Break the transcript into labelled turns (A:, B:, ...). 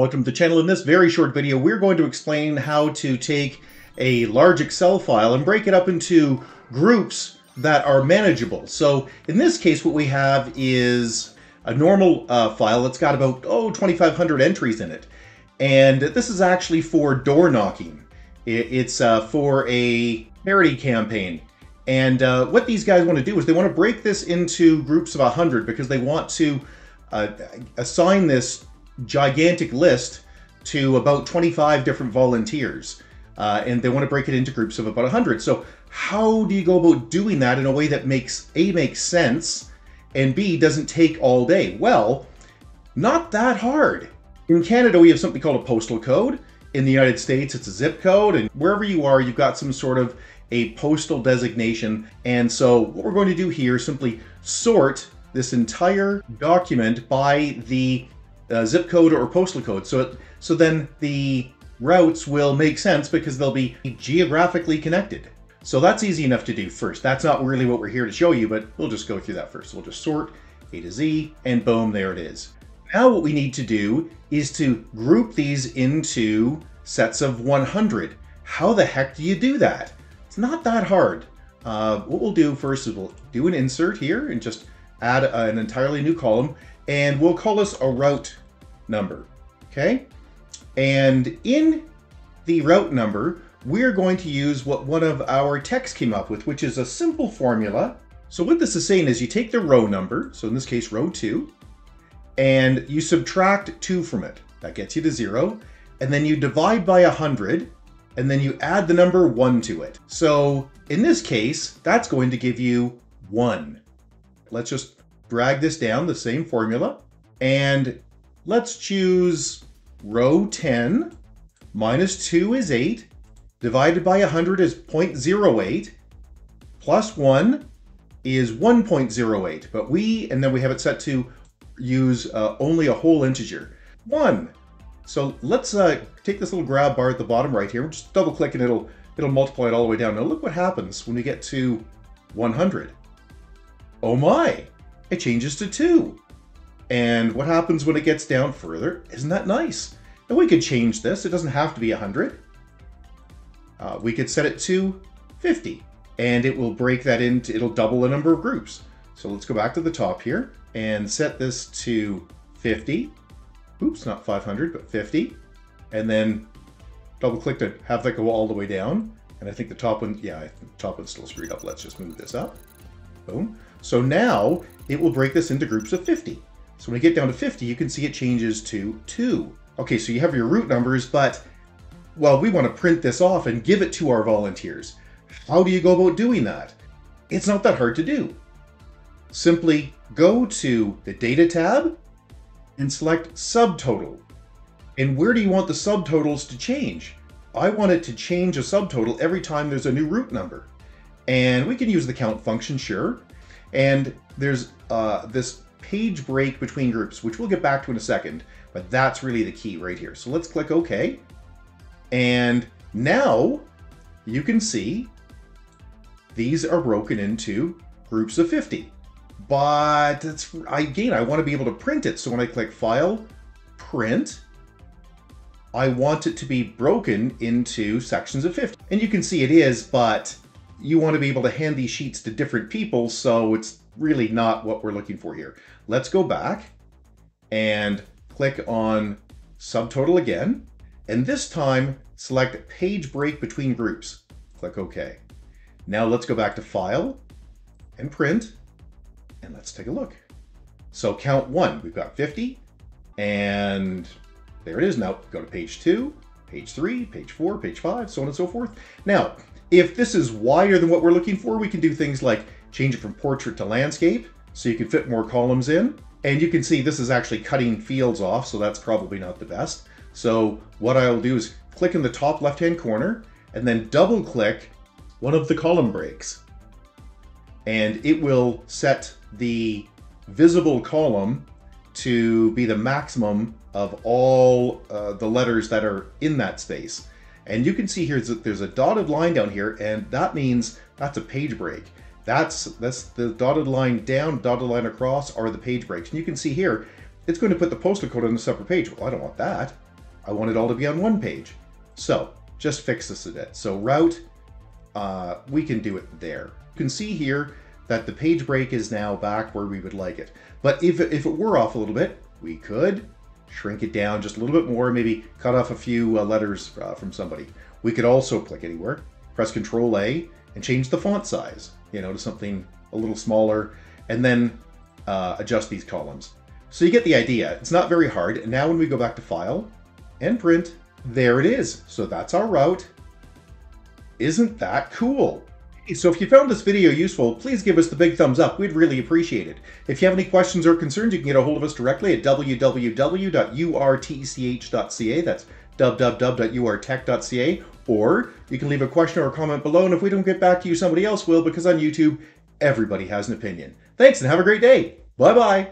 A: Welcome to the channel. In this very short video, we're going to explain how to take a large Excel file and break it up into groups that are manageable. So in this case, what we have is a normal uh, file that's got about, oh, 2,500 entries in it. And this is actually for door knocking. It's uh, for a charity campaign. And uh, what these guys want to do is they want to break this into groups of 100 because they want to uh, assign this gigantic list to about 25 different volunteers. Uh, and they want to break it into groups of about 100. So how do you go about doing that in a way that makes A, makes sense, and B, doesn't take all day? Well, not that hard. In Canada, we have something called a postal code. In the United States, it's a zip code. And wherever you are, you've got some sort of a postal designation. And so what we're going to do here is simply sort this entire document by the uh, zip code or postal code. So, it, so then the routes will make sense because they'll be geographically connected. So that's easy enough to do first. That's not really what we're here to show you, but we'll just go through that first. We'll just sort A to Z and boom, there it is. Now what we need to do is to group these into sets of 100. How the heck do you do that? It's not that hard. Uh, what we'll do first is we'll do an insert here and just add an entirely new column and we'll call this a route number, okay? And in the route number, we're going to use what one of our techs came up with, which is a simple formula. So what this is saying is you take the row number, so in this case, row two, and you subtract two from it. That gets you to zero. And then you divide by 100, and then you add the number one to it. So in this case, that's going to give you one. Let's just drag this down, the same formula, and let's choose row 10 minus 2 is 8, divided by 100 is 0.08, plus 1 is 1.08, but we, and then we have it set to use uh, only a whole integer. 1. So let's uh, take this little grab bar at the bottom right here, just double click and it'll, it'll multiply it all the way down. Now look what happens when we get to 100. Oh my, it changes to 2. And what happens when it gets down further? Isn't that nice? And we could change this. It doesn't have to be 100. Uh, we could set it to 50 and it will break that into, it'll double the number of groups. So let's go back to the top here and set this to 50. Oops, not 500, but 50. And then double click to have that go all the way down. And I think the top one, yeah, the top one's still screwed up. Let's just move this up. Boom. So now it will break this into groups of 50. So when we get down to 50, you can see it changes to 2. Okay, so you have your route numbers, but, well, we want to print this off and give it to our volunteers. How do you go about doing that? It's not that hard to do. Simply go to the Data tab and select Subtotal. And where do you want the subtotals to change? I want it to change a subtotal every time there's a new route number. And we can use the count function, sure. And there's uh, this page break between groups, which we'll get back to in a second, but that's really the key right here. So let's click OK. And now you can see these are broken into groups of 50. But it's, again, I want to be able to print it. So when I click File, Print, I want it to be broken into sections of 50. And you can see it is, but you want to be able to hand these sheets to different people, so it's really not what we're looking for here. Let's go back and click on subtotal again. And this time, select page break between groups. Click OK. Now let's go back to File and Print, and let's take a look. So count one, we've got 50, and there it is. Now go to page two, page three, page four, page five, so on and so forth. Now, if this is wider than what we're looking for, we can do things like change it from portrait to landscape so you can fit more columns in. And you can see this is actually cutting fields off, so that's probably not the best. So what I'll do is click in the top left-hand corner and then double click one of the column breaks. And it will set the visible column to be the maximum of all uh, the letters that are in that space. And you can see here that there's a dotted line down here, and that means that's a page break. That's, that's the dotted line down, dotted line across are the page breaks. And you can see here, it's going to put the postal code on a separate page. Well, I don't want that. I want it all to be on one page. So just fix this a bit. So route, uh, we can do it there. You can see here that the page break is now back where we would like it. But if it, if it were off a little bit, we could shrink it down just a little bit more, maybe cut off a few uh, letters uh, from somebody. We could also click anywhere, press Control A, and change the font size, you know, to something a little smaller, and then uh, adjust these columns. So you get the idea. It's not very hard. And now when we go back to File and Print, there it is. So that's our route. Isn't that cool? So if you found this video useful, please give us the big thumbs up. We'd really appreciate it. If you have any questions or concerns, you can get a hold of us directly at www.urtech.ca. That's www.urtech.ca. Or you can leave a question or a comment below, and if we don't get back to you, somebody else will, because on YouTube, everybody has an opinion. Thanks, and have a great day. Bye-bye.